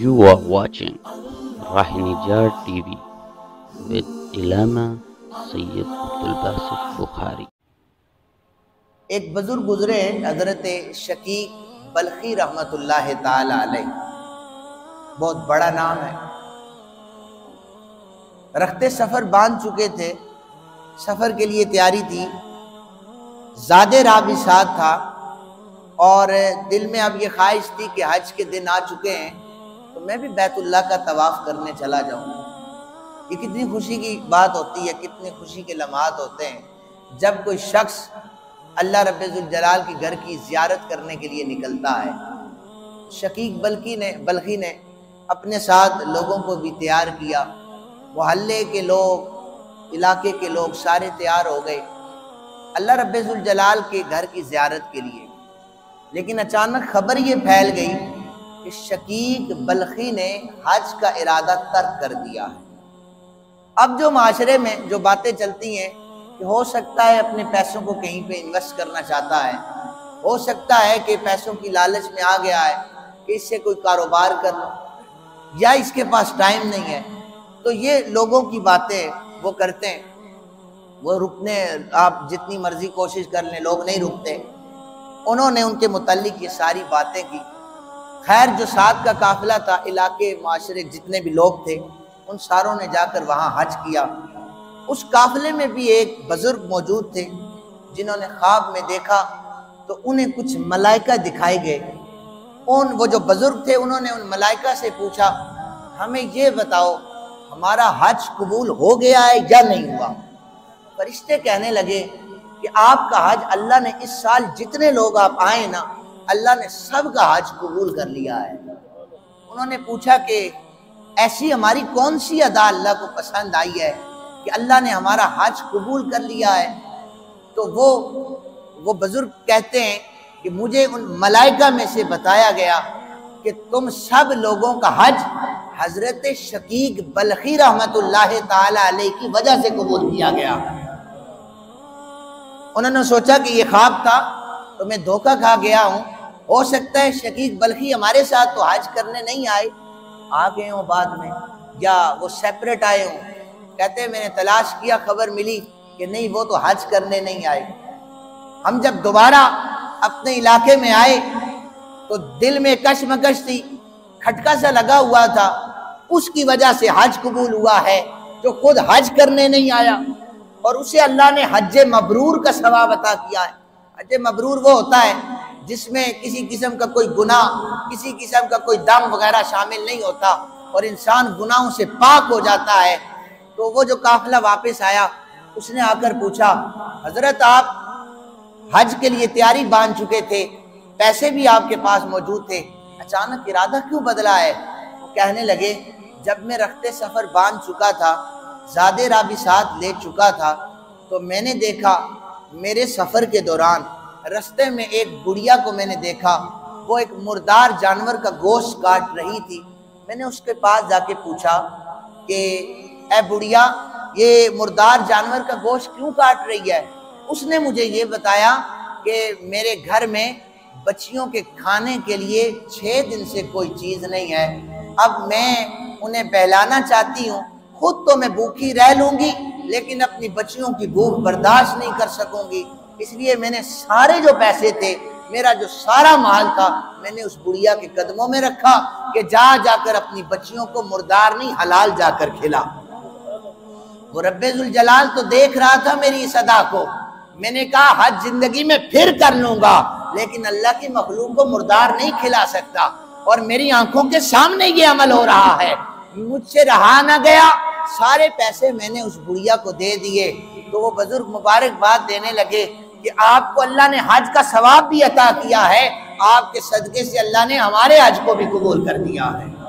You are watching Rahinijar TV with Ilama Sayyid Abdul Basit Bukhari. एक बुज़ुर्ग गुजरे हज़रत शकीक बल्खी अलैह। बहुत बड़ा नाम है। रखते सफ़र बाँध चुके थे। सफ़र के लिए तैयारी थी। ज़्यादा राह भी साथ था। और दिल में अब ये ख्वाहिश थी कि हज के दिन आ चुके हैं। तो मैं भी बैतुल्ला का तवाफ़ करने चला जाऊँ ये कितनी खुशी की बात होती है, कितनी खुशी के लम्हात होते हैं। जब कोई शख्स अल्लाह रब्ज़ुलजलाल के घर की जियारत करने के लिए निकलता है, शकीक बल्कि ने बल्कि ने अपने साथ लोगों को भी तैयार किया। मोहल्ले के लोग, इलाके के लोग सारे तैयार हो गए अल्लाह रब्ज़ुलजलाल के घर की जियारत के लिए। लेकिन अचानक खबर ये फैल गई कि शकीक बल्खी ने हज का इरादा तर्क कर दिया है। अब जो माशरे में जो बातें चलती हैं कि हो सकता है अपने पैसों को कहीं पे इन्वेस्ट करना चाहता है, हो सकता है कि पैसों की लालच में आ गया है कि इससे कोई कारोबार कर लो, या इसके पास टाइम नहीं है तो ये लोगों की बातें वो करते हैं। वो रुकने, आप जितनी मर्ज़ी कोशिश कर लें, लोग नहीं रुकते। उन्होंने उनके मुतलिक ये सारी बातें की। खैर, जो साथ का काफिला था, इलाके, माशरे, जितने भी लोग थे, उन सारों ने जाकर वहाँ हज किया। उस काफिले में भी एक बुज़ुर्ग मौजूद थे, जिन्होंने ख्वाब में देखा तो उन्हें कुछ मलाइका दिखाए गए। उन, वो जो बुज़ुर्ग थे, उन्होंने उन मलाइका से पूछा, हमें ये बताओ, हमारा हज कबूल हो गया है या नहीं हुआ? फरिश्ते कहने लगे कि, आपका हज अल्लाह ने इस साल जितने लोग आप आए ना अल्लाह ने सब का हज कबूल कर लिया है। उन्होंने पूछा कि, ऐसी हमारी कौन सी अदा अल्लाह को पसंद आई है कि अल्लाह ने हमारा हज कबूल कर लिया है? तो वो वो बुज़ुर्ग कहते हैं कि, मुझे उन मलाइका में से बताया गया कि तुम सब लोगों का हज हज़रत शकीक बल्खी रहमत ताला की वजह से कबूल किया गया। उन्होंने सोचा कि ये ख्वाब था तो मैं धोखा खा गया हूँ। हो सकता है शकीक बल्कि हमारे साथ तो हज करने नहीं आए। आ गए हों बाद में, या वो सेपरेट आए हों। कहते मैंने तलाश किया, खबर मिली कि नहीं, वो तो हज करने नहीं आए। हम जब दोबारा अपने इलाके में आए तो दिल में कशमकश थी, खटका सा लगा हुआ था। उसकी वजह से हज कबूल हुआ है, जो खुद हज करने नहीं आया। और उसे अल्लाह ने हज मबरूर का सवाब अता किया है। हज मबरूर वो होता है जिसमें किसी किस्म का कोई गुनाह, किसी किस्म का कोई दम वगैरह शामिल नहीं होता और इंसान गुनाहों से पाक हो जाता है तो वो जो काफिला वापस आया, उसने आकर पूछा, हज़रत, आप हज के लिए तैयारी बाँध चुके थे, पैसे भी आपके पास मौजूद थे, अचानक इरादा क्यों बदला है? वो कहने लगे, जब मैं रखते सफ़र बाँध चुका था ज़्यादा राबी साथ ले चुका था तो मैंने देखा, मेरे सफ़र के दौरान रस्ते में एक बुढ़िया को मैंने देखा। वो एक मुर्दार जानवर का गोश्त काट रही थी। मैंने उसके पास जाके पूछा कि ए बुढ़िया, ये मुर्दार जानवर का गोश्त क्यों काट रही है? उसने मुझे ये बताया कि मेरे घर में बच्चियों के खाने के लिए छः दिन से कोई चीज़ नहीं है। अब मैं उन्हें बहलाना चाहती हूँ। खुद तो मैं भूखी रह लूँगी, लेकिन अपनी बच्चियों की भूख बर्दाश्त नहीं कर सकूँगी। इसलिए मैंने सारे जो पैसे थे, मेरा जो सारा माल था, मैंने उस बुढ़िया के कदमों में रखा कि जा, जाकर अपनी बच्चियों को मुर्दार नहीं, हलाल जाकर खिला। वो जलाल तो देख रहा था मेरी इस अदा को। मैंने कहा, हज ज़िंदगी में फिर कर लूँगा, लेकिन अल्लाह की मखलूम को मुर्दार नहीं खिला सकता। और मेरी आँखों के सामने ये अमल हो रहा है। मुझसे रहा ना गया। सारे पैसे मैंने उस बुढ़िया को दे दिए। तो वो बुज़ुर्ग मुबारकबाद देने लगे। कि आपको अल्लाह ने हज का सवाब भी अता किया है, आपके सदके से अल्लाह ने हमारे हज को भी कबूल कर दिया है।